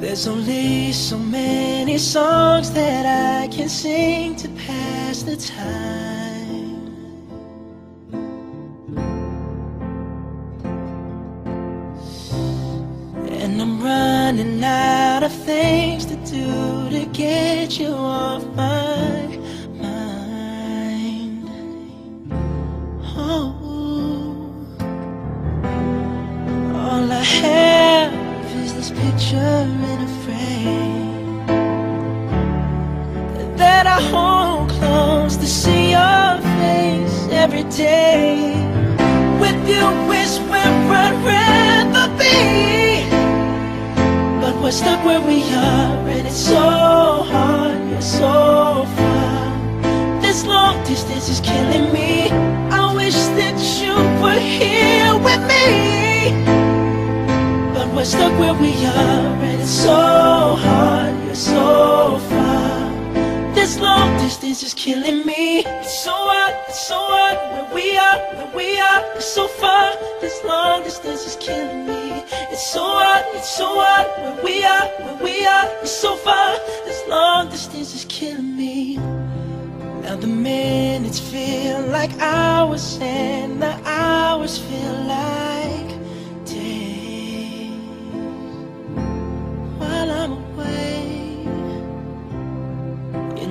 There's only so many songs that I can sing to pass the time. And I'm running out of things to do to get you off my mind. Oh, all I have this picture in a frame that I hold close to see your face every day. With you is where I'd rather be. But we're stuck where we are, and it's so hard, you're so far. This long distance is killing me. We're stuck where we are, and it's so hard, you're so far. This long distance is killing me. It's so hard, it's so hard, where we are, where we are, it's so far. This long distance is killing me. It's so hard, it's so hard, where we are, where we are, it's so far. This long distance is killing me. Now the minutes feel like hours and the hours feel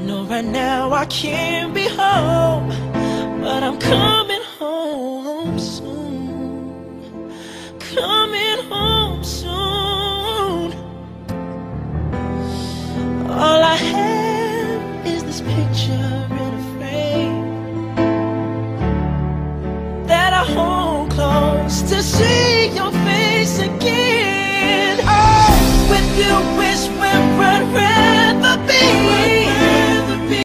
know right now I can't be home, but I'm coming home soon. Coming home soon. All I have is this picture in a frame that I hold close to see your.